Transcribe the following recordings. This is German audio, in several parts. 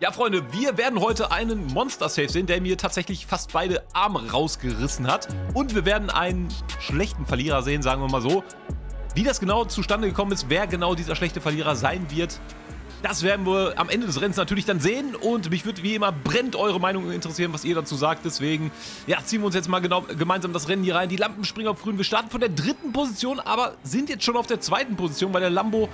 Ja, Freunde, wir werden heute einen Monster-Safe sehen, der mir tatsächlich fast beide Arme rausgerissen hat. Und wir werden einen schlechten Verlierer sehen, sagen wir mal so. Wie das genau zustande gekommen ist, wer genau dieser schlechte Verlierer sein wird, das werden wir am Ende des Rennens natürlich dann sehen. Und mich würde wie immer brennt eure Meinung interessieren, was ihr dazu sagt. Deswegen, ja, ziehen wir uns jetzt mal genau, gemeinsam das Rennen hier rein. Die Lampen springen auf grün. Wir starten von der dritten Position, aber sind jetzt schon auf der zweiten Position, weil der Lambo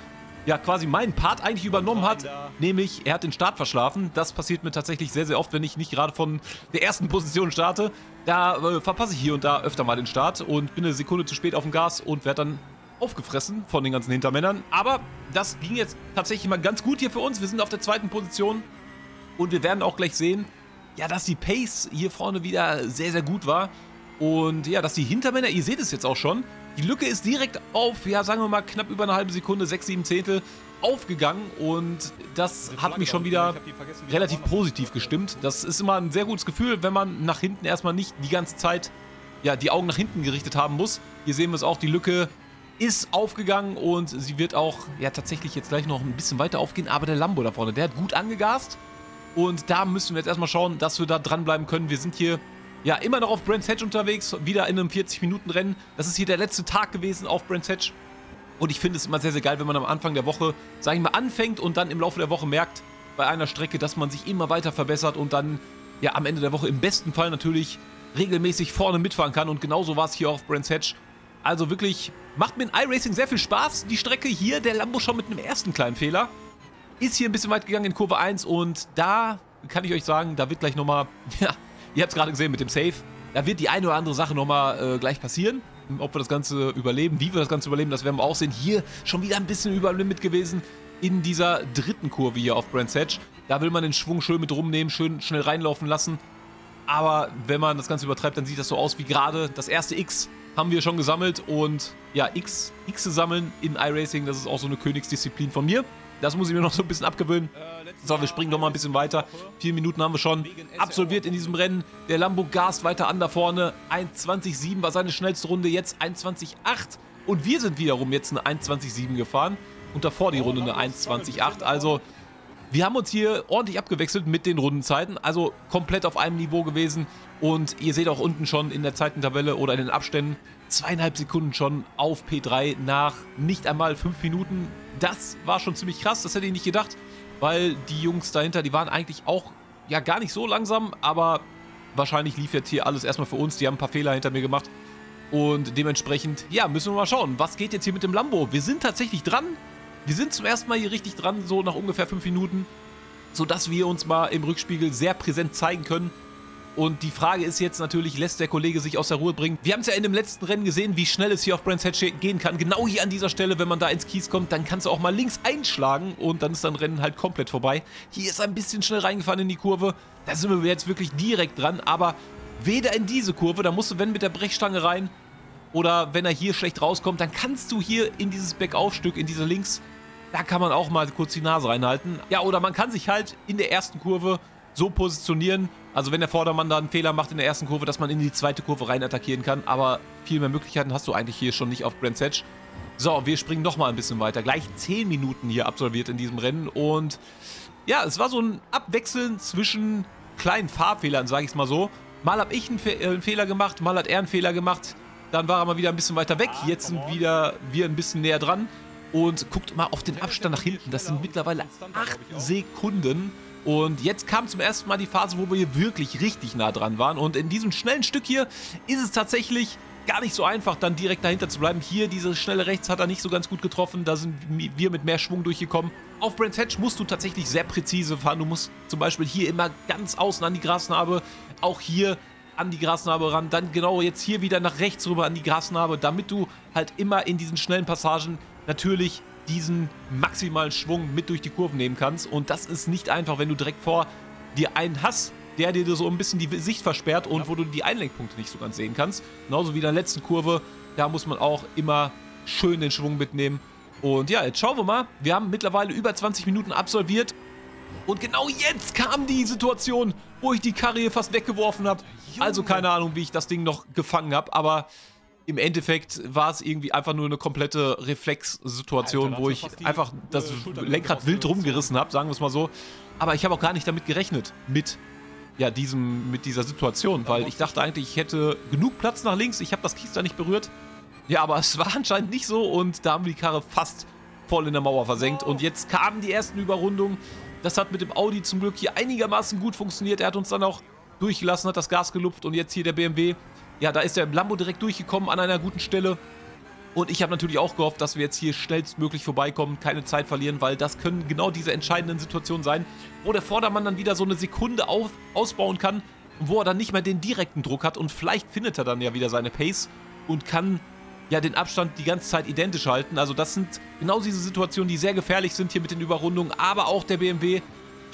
ja quasi meinen Part eigentlich übernommen hat, nämlich er hat den Start verschlafen. Das passiert mir tatsächlich sehr, sehr oft, wenn ich nicht gerade von der ersten Position starte. Da äh, verpasse ich hier und da öfter mal den Start und bin eine Sekunde zu spät auf dem Gas und werde dann aufgefressen von den ganzen Hintermännern. Aber das ging jetzt tatsächlich mal ganz gut hier für uns. Wir sind auf der zweiten Position und wir werden auch gleich sehen, ja, dass die Pace hier vorne wieder sehr, sehr gut war. Und ja, dass die Hintermänner, ihr seht es jetzt auch schon, die Lücke ist direkt auf, ja, sagen wir mal, knapp über eine halbe Sekunde, sechs, sieben Zehntel aufgegangen und das hat mich schon wieder relativ positiv gestimmt. Das ist immer ein sehr gutes Gefühl, wenn man nach hinten erstmal nicht die ganze Zeit ja, die Augen nach hinten gerichtet haben muss. Hier sehen wir es auch, die Lücke ist aufgegangen und sie wird auch ja tatsächlich jetzt gleich noch ein bisschen weiter aufgehen, aber der Lambo da vorne, der hat gut angegast und da müssen wir jetzt erstmal schauen, dass wir da dranbleiben können. Wir sind hier ja, immer noch auf Brands Hatch unterwegs, wieder in einem 40-Minuten-Rennen. Das ist hier der letzte Tag gewesen auf Brands Hatch. Und ich finde es immer sehr, sehr geil, wenn man am Anfang der Woche, sag ich mal, anfängt und dann im Laufe der Woche merkt, bei einer Strecke, dass man sich immer weiter verbessert und dann, ja, am Ende der Woche im besten Fall natürlich regelmäßig vorne mitfahren kann. Und genauso war es hier auf Brands Hatch. Also wirklich, macht mir in iRacing sehr viel Spaß. Die Strecke hier, der Lambo schon mit einem ersten kleinen Fehler. Ist hier ein bisschen weit gegangen in Kurve 1 und da kann ich euch sagen, da wird gleich nochmal, ja, Ihr habt es gerade gesehen mit dem Safe. Da wird die eine oder andere Sache nochmal äh, gleich passieren. Ob wir das Ganze überleben, wie wir das Ganze überleben, das werden wir auch sehen. Hier schon wieder ein bisschen über Limit gewesen in dieser dritten Kurve hier auf Brands Hatch. Da will man den Schwung schön mit rumnehmen, schön schnell reinlaufen lassen. Aber wenn man das Ganze übertreibt, dann sieht das so aus wie gerade das erste X haben wir schon gesammelt. Und ja, X, X sammeln in iRacing, das ist auch so eine Königsdisziplin von mir. Das muss ich mir noch so ein bisschen abgewöhnen. So, wir springen doch mal ein bisschen weiter. Vier Minuten haben wir schon absolviert in diesem Rennen. Der Lambo gast weiter an da vorne. 1.20.7 war seine schnellste Runde, jetzt 1.20.8. Und wir sind wiederum jetzt eine 1.20.7 gefahren. Und davor die Runde eine 1.20.8. Also, wir haben uns hier ordentlich abgewechselt mit den Rundenzeiten. Also, komplett auf einem Niveau gewesen. Und ihr seht auch unten schon in der Zeitentabelle oder in den Abständen zweieinhalb Sekunden schon auf P3 nach nicht einmal fünf Minuten das war schon ziemlich krass, das hätte ich nicht gedacht, weil die Jungs dahinter, die waren eigentlich auch ja gar nicht so langsam, aber wahrscheinlich lief jetzt hier alles erstmal für uns. Die haben ein paar Fehler hinter mir gemacht und dementsprechend, ja, müssen wir mal schauen, was geht jetzt hier mit dem Lambo. Wir sind tatsächlich dran. Wir sind zum ersten Mal hier richtig dran, so nach ungefähr fünf Minuten, sodass wir uns mal im Rückspiegel sehr präsent zeigen können. Und die Frage ist jetzt natürlich, lässt der Kollege sich aus der Ruhe bringen? Wir haben es ja in dem letzten Rennen gesehen, wie schnell es hier auf Brands Hatch gehen kann. Genau hier an dieser Stelle, wenn man da ins Kies kommt, dann kannst du auch mal links einschlagen und dann ist dein Rennen halt komplett vorbei. Hier ist ein bisschen schnell reingefahren in die Kurve. Da sind wir jetzt wirklich direkt dran, aber weder in diese Kurve, da musst du, wenn mit der Brechstange rein oder wenn er hier schlecht rauskommt, dann kannst du hier in dieses Bergaufstück, in diese links, da kann man auch mal kurz die Nase reinhalten. Ja, oder man kann sich halt in der ersten Kurve so positionieren, also wenn der Vordermann da einen Fehler macht in der ersten Kurve, dass man in die zweite Kurve rein attackieren kann. Aber viel mehr Möglichkeiten hast du eigentlich hier schon nicht auf Grand Hatch. So, wir springen nochmal ein bisschen weiter. Gleich 10 Minuten hier absolviert in diesem Rennen. Und ja, es war so ein Abwechseln zwischen kleinen Fahrfehlern, sage ich es mal so. Mal habe ich einen, Fe äh, einen, Fehler gemacht, mal hat er einen Fehler gemacht. Dann war er mal wieder ein bisschen weiter weg. Jetzt sind wieder wir ein bisschen näher dran. Und guckt mal auf den Abstand nach hinten. Das sind mittlerweile 8 Sekunden. Und jetzt kam zum ersten Mal die Phase, wo wir hier wirklich richtig nah dran waren. Und in diesem schnellen Stück hier ist es tatsächlich gar nicht so einfach, dann direkt dahinter zu bleiben. Hier, diese schnelle rechts hat er nicht so ganz gut getroffen. Da sind wir mit mehr Schwung durchgekommen. Auf Brands Hatch musst du tatsächlich sehr präzise fahren. Du musst zum Beispiel hier immer ganz außen an die Grasnarbe, auch hier an die Grasnarbe ran, dann genau jetzt hier wieder nach rechts rüber an die Grasnarbe, damit du halt immer in diesen schnellen Passagen natürlich diesen maximalen Schwung mit durch die Kurven nehmen kannst. Und das ist nicht einfach, wenn du direkt vor dir einen hast, der dir so ein bisschen die Sicht versperrt und ja. wo du die Einlenkpunkte nicht so ganz sehen kannst. Genauso wie in der letzten Kurve, da muss man auch immer schön den Schwung mitnehmen. Und ja, jetzt schauen wir mal. Wir haben mittlerweile über 20 Minuten absolviert. Und genau jetzt kam die Situation, wo ich die Karre hier fast weggeworfen habe. Also keine Ahnung, wie ich das Ding noch gefangen habe. Aber im Endeffekt war es irgendwie einfach nur eine komplette Reflexsituation, wo ich einfach das äh, Lenkrad wild rumgerissen habe, sagen wir es mal so. Aber ich habe auch gar nicht damit gerechnet, mit ja, diesem, mit dieser Situation, weil ich dachte eigentlich, ich hätte genug Platz nach links, ich habe das Kies da nicht berührt. Ja, aber es war anscheinend nicht so und da haben wir die Karre fast voll in der Mauer versenkt. Und jetzt kamen die ersten Überrundungen. Das hat mit dem Audi zum Glück hier einigermaßen gut funktioniert. Er hat uns dann auch durchgelassen, hat das Gas gelupft und jetzt hier der BMW ja, da ist der Lambo direkt durchgekommen an einer guten Stelle. Und ich habe natürlich auch gehofft, dass wir jetzt hier schnellstmöglich vorbeikommen, keine Zeit verlieren, weil das können genau diese entscheidenden Situationen sein, wo der Vordermann dann wieder so eine Sekunde auf, ausbauen kann, wo er dann nicht mehr den direkten Druck hat und vielleicht findet er dann ja wieder seine Pace und kann ja den Abstand die ganze Zeit identisch halten. Also das sind genau diese Situationen, die sehr gefährlich sind hier mit den Überrundungen, aber auch der BMW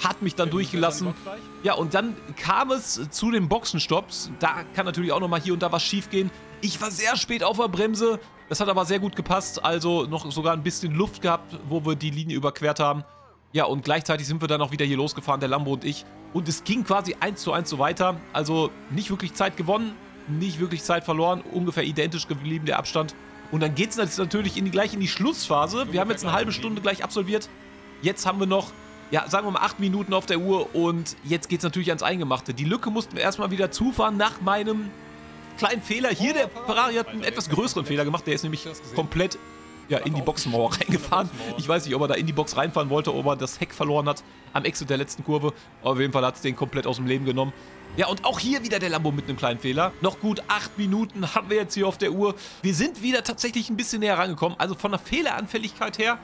hat mich dann durchgelassen. Ja, und dann kam es zu den Boxenstopps. Da kann natürlich auch nochmal hier und da was schief gehen. Ich war sehr spät auf der Bremse. Das hat aber sehr gut gepasst. Also noch sogar ein bisschen Luft gehabt, wo wir die Linie überquert haben. Ja, und gleichzeitig sind wir dann auch wieder hier losgefahren, der Lambo und ich. Und es ging quasi eins zu eins so weiter. Also nicht wirklich Zeit gewonnen, nicht wirklich Zeit verloren. Ungefähr identisch geblieben der Abstand. Und dann geht es natürlich in die, gleich in die Schlussphase. Wir haben jetzt eine halbe Stunde gleich absolviert. Jetzt haben wir noch ja, sagen wir mal acht Minuten auf der Uhr und jetzt geht es natürlich ans Eingemachte. Die Lücke mussten wir erstmal wieder zufahren nach meinem kleinen Fehler. Hier der Ferrari hat einen etwas größeren Fehler gemacht, der ist nämlich komplett ja, in die Boxenmauer reingefahren. Ich weiß nicht, ob er da in die Box reinfahren wollte, ob er das Heck verloren hat am Exit der letzten Kurve. Auf jeden Fall hat es den komplett aus dem Leben genommen. Ja, und auch hier wieder der Lambo mit einem kleinen Fehler. Noch gut acht Minuten haben wir jetzt hier auf der Uhr. Wir sind wieder tatsächlich ein bisschen näher rangekommen. Also von der Fehleranfälligkeit her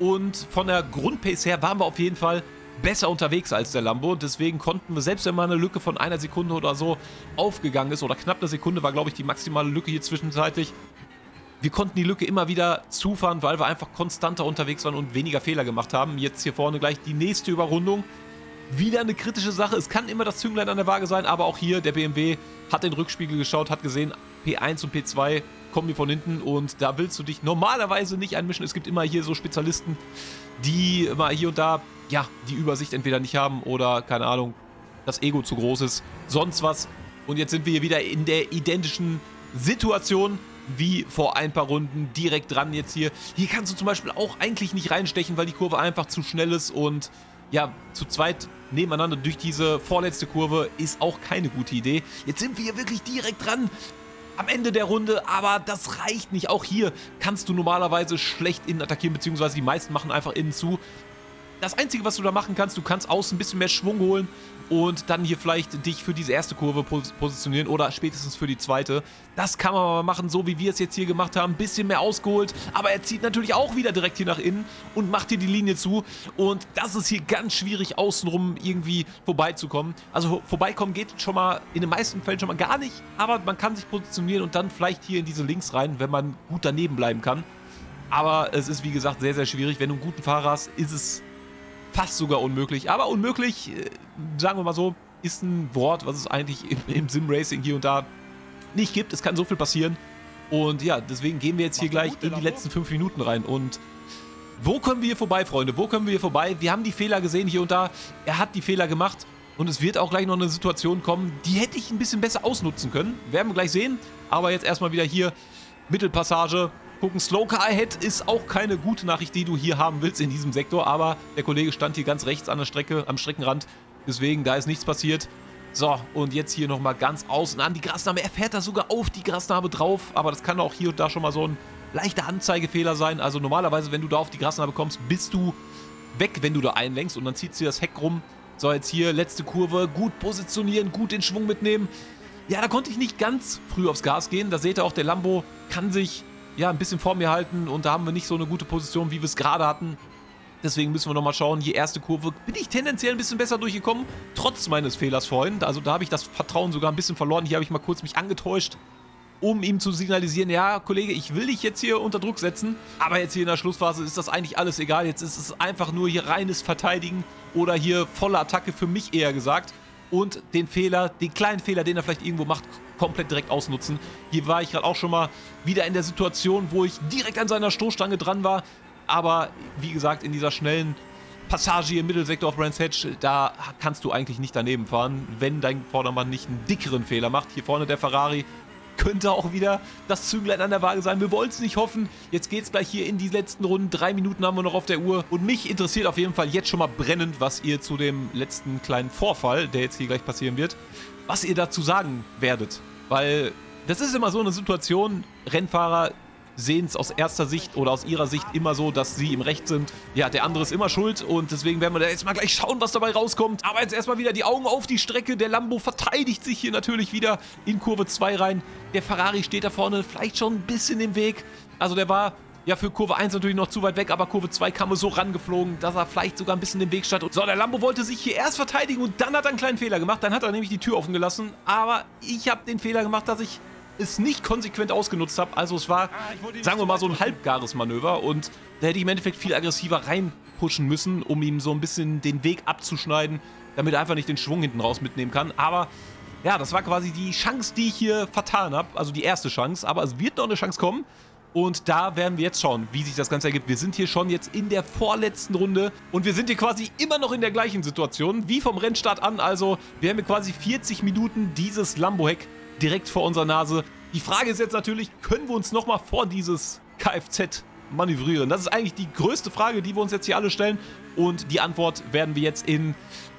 und von der Grundpace her waren wir auf jeden Fall besser unterwegs als der Lambo. Deswegen konnten wir, selbst wenn mal eine Lücke von einer Sekunde oder so aufgegangen ist, oder knapp eine Sekunde war, glaube ich, die maximale Lücke hier zwischenzeitlich, wir konnten die Lücke immer wieder zufahren, weil wir einfach konstanter unterwegs waren und weniger Fehler gemacht haben. Jetzt hier vorne gleich die nächste Überrundung. Wieder eine kritische Sache. Es kann immer das Zünglein an der Waage sein, aber auch hier der BMW hat den Rückspiegel geschaut, hat gesehen, P1 und P2 kommen die von hinten und da willst du dich normalerweise nicht einmischen. Es gibt immer hier so Spezialisten, die immer hier und da, ja, die Übersicht entweder nicht haben oder, keine Ahnung, das Ego zu groß ist, sonst was. Und jetzt sind wir hier wieder in der identischen Situation wie vor ein paar Runden direkt dran jetzt hier. Hier kannst du zum Beispiel auch eigentlich nicht reinstechen, weil die Kurve einfach zu schnell ist und ja, zu zweit nebeneinander durch diese vorletzte Kurve ist auch keine gute Idee. Jetzt sind wir hier wirklich direkt dran am Ende der Runde, aber das reicht nicht. Auch hier kannst du normalerweise schlecht innen attackieren, beziehungsweise die meisten machen einfach innen zu. Das Einzige, was du da machen kannst, du kannst außen ein bisschen mehr Schwung holen und dann hier vielleicht dich für diese erste Kurve pos positionieren oder spätestens für die zweite. Das kann man mal machen, so wie wir es jetzt hier gemacht haben. Ein bisschen mehr ausgeholt, aber er zieht natürlich auch wieder direkt hier nach innen und macht hier die Linie zu. Und das ist hier ganz schwierig, außenrum irgendwie vorbeizukommen. Also vorbeikommen geht schon mal in den meisten Fällen schon mal gar nicht, aber man kann sich positionieren und dann vielleicht hier in diese Links rein, wenn man gut daneben bleiben kann. Aber es ist wie gesagt sehr, sehr schwierig. Wenn du einen guten Fahrer hast, ist es fast sogar unmöglich. Aber unmöglich, äh, sagen wir mal so, ist ein Wort, was es eigentlich im, im Sim-Racing hier und da nicht gibt. Es kann so viel passieren. Und ja, deswegen gehen wir jetzt hier gleich in die letzten fünf Minuten rein. Und wo können wir hier vorbei, Freunde? Wo können wir hier vorbei? Wir haben die Fehler gesehen hier und da. Er hat die Fehler gemacht. Und es wird auch gleich noch eine Situation kommen, die hätte ich ein bisschen besser ausnutzen können. Werden wir gleich sehen. Aber jetzt erstmal wieder hier Mittelpassage gucken. Slow Car Ahead ist auch keine gute Nachricht, die du hier haben willst in diesem Sektor, aber der Kollege stand hier ganz rechts an der Strecke, am Streckenrand. Deswegen, da ist nichts passiert. So, und jetzt hier nochmal ganz außen an die Grasnarbe. Er fährt da sogar auf die Grasnarbe drauf, aber das kann auch hier und da schon mal so ein leichter Anzeigefehler sein. Also normalerweise, wenn du da auf die Grasnarbe kommst, bist du weg, wenn du da einlenkst und dann zieht sie das Heck rum. So, jetzt hier letzte Kurve, gut positionieren, gut den Schwung mitnehmen. Ja, da konnte ich nicht ganz früh aufs Gas gehen. Da seht ihr auch, der Lambo kann sich ja, ein bisschen vor mir halten und da haben wir nicht so eine gute Position, wie wir es gerade hatten. Deswegen müssen wir nochmal schauen. Die erste Kurve bin ich tendenziell ein bisschen besser durchgekommen, trotz meines Fehlers vorhin. Also da habe ich das Vertrauen sogar ein bisschen verloren. Hier habe ich mal kurz mich angetäuscht, um ihm zu signalisieren, ja, Kollege, ich will dich jetzt hier unter Druck setzen. Aber jetzt hier in der Schlussphase ist das eigentlich alles egal. Jetzt ist es einfach nur hier reines Verteidigen oder hier volle Attacke für mich eher gesagt und den Fehler, den kleinen Fehler, den er vielleicht irgendwo macht, komplett direkt ausnutzen. Hier war ich gerade auch schon mal wieder in der Situation, wo ich direkt an seiner Stoßstange dran war. Aber wie gesagt, in dieser schnellen Passage im Mittelsektor auf Brands Hedge, da kannst du eigentlich nicht daneben fahren, wenn dein Vordermann nicht einen dickeren Fehler macht. Hier vorne der Ferrari könnte auch wieder das Zünglein an der Waage sein. Wir wollen es nicht hoffen. Jetzt geht es gleich hier in die letzten Runden. Drei Minuten haben wir noch auf der Uhr. Und mich interessiert auf jeden Fall jetzt schon mal brennend, was ihr zu dem letzten kleinen Vorfall, der jetzt hier gleich passieren wird, was ihr dazu sagen werdet. Weil das ist immer so eine Situation, Rennfahrer sehen es aus erster Sicht oder aus ihrer Sicht immer so, dass sie im Recht sind. Ja, der andere ist immer schuld und deswegen werden wir jetzt mal gleich schauen, was dabei rauskommt. Aber jetzt erstmal wieder die Augen auf die Strecke. Der Lambo verteidigt sich hier natürlich wieder in Kurve 2 rein. Der Ferrari steht da vorne vielleicht schon ein bisschen im Weg. Also der war ja, für Kurve 1 natürlich noch zu weit weg, aber Kurve 2 kam so rangeflogen, dass er vielleicht sogar ein bisschen im Weg stand. So, der Lambo wollte sich hier erst verteidigen und dann hat er einen kleinen Fehler gemacht. Dann hat er nämlich die Tür offen gelassen. Aber ich habe den Fehler gemacht, dass ich es nicht konsequent ausgenutzt habe. Also es war, ah, sagen wir mal, so ein halbgares Manöver und da hätte ich im Endeffekt viel aggressiver reinpushen müssen, um ihm so ein bisschen den Weg abzuschneiden, damit er einfach nicht den Schwung hinten raus mitnehmen kann. Aber ja, das war quasi die Chance, die ich hier vertan habe. Also die erste Chance. Aber es wird noch eine Chance kommen. Und da werden wir jetzt schauen, wie sich das Ganze ergibt. Wir sind hier schon jetzt in der vorletzten Runde und wir sind hier quasi immer noch in der gleichen Situation wie vom Rennstart an. Also wir haben hier quasi 40 Minuten dieses Lambo-Heck direkt vor unserer Nase. Die Frage ist jetzt natürlich, können wir uns nochmal vor dieses Kfz manövrieren? Das ist eigentlich die größte Frage, die wir uns jetzt hier alle stellen. Und die Antwort werden wir jetzt in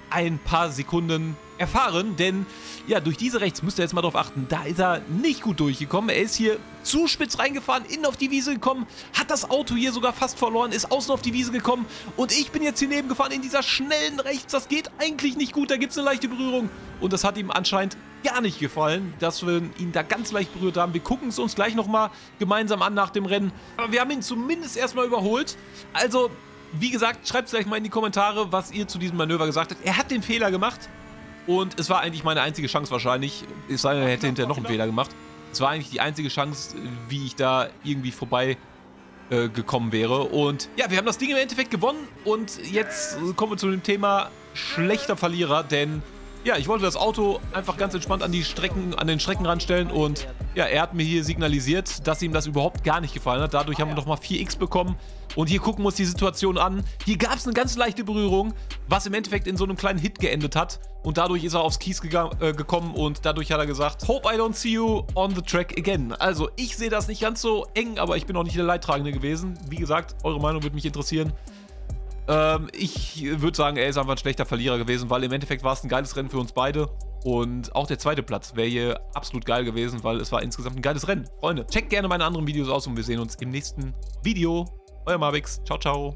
ein paar Sekunden erfahren, denn ja, durch diese rechts müsst ihr jetzt mal drauf achten, da ist er nicht gut durchgekommen. Er ist hier zu spitz reingefahren, innen auf die Wiese gekommen, hat das Auto hier sogar fast verloren, ist außen auf die Wiese gekommen und ich bin jetzt hier neben gefahren in dieser schnellen rechts. Das geht eigentlich nicht gut, da gibt es eine leichte Berührung und das hat ihm anscheinend gar nicht gefallen, dass wir ihn da ganz leicht berührt haben. Wir gucken es uns gleich nochmal gemeinsam an nach dem Rennen, aber wir haben ihn zumindest erstmal überholt. Also wie gesagt, schreibt es gleich mal in die Kommentare, was ihr zu diesem Manöver gesagt habt. Er hat den Fehler gemacht und es war eigentlich meine einzige Chance wahrscheinlich. Es sei denn, er hätte hinterher noch einen Fehler gemacht. Es war eigentlich die einzige Chance, wie ich da irgendwie vorbei äh, gekommen wäre. Und ja, wir haben das Ding im Endeffekt gewonnen und jetzt kommen wir zu dem Thema schlechter Verlierer, denn ja, ich wollte das Auto einfach ganz entspannt an die Strecken, an den Streckenrand stellen und ja, er hat mir hier signalisiert, dass ihm das überhaupt gar nicht gefallen hat. Dadurch haben wir nochmal 4x bekommen und hier gucken wir uns die Situation an. Hier gab es eine ganz leichte Berührung, was im Endeffekt in so einem kleinen Hit geendet hat und dadurch ist er aufs Kies äh, gekommen und dadurch hat er gesagt, Hope I don't see you on the track again. Also ich sehe das nicht ganz so eng, aber ich bin auch nicht der Leidtragende gewesen. Wie gesagt, eure Meinung würde mich interessieren. Ähm, ich würde sagen, er ist einfach ein schlechter Verlierer gewesen, weil im Endeffekt war es ein geiles Rennen für uns beide. Und auch der zweite Platz wäre hier absolut geil gewesen, weil es war insgesamt ein geiles Rennen. Freunde, checkt gerne meine anderen Videos aus und wir sehen uns im nächsten Video. Euer Mavix. Ciao, ciao.